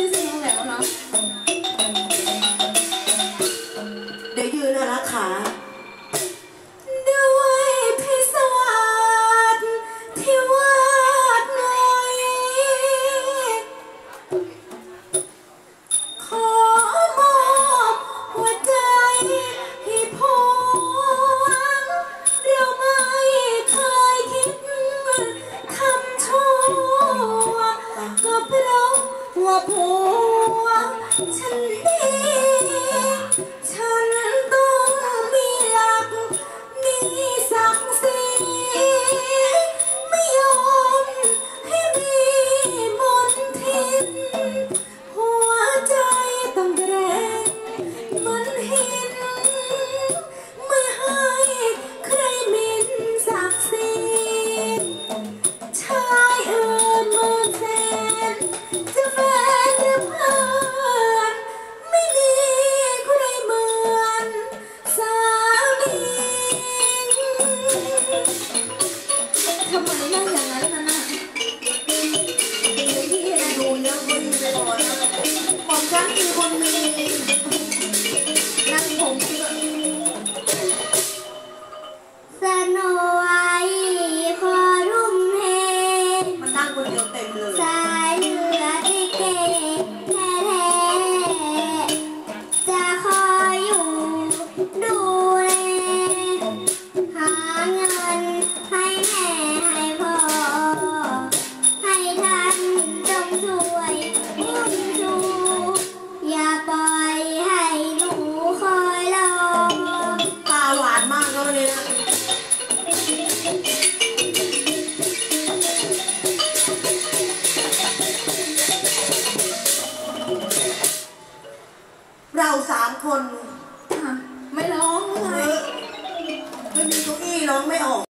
ชื่อซิงแหล้เดี๋ยวยืนนะรักขา 뭐 보아 보아? 참내 one minute. ามคน ไม่ร้องเลย ไม่มีเก้าอี้ร้องไม่ออก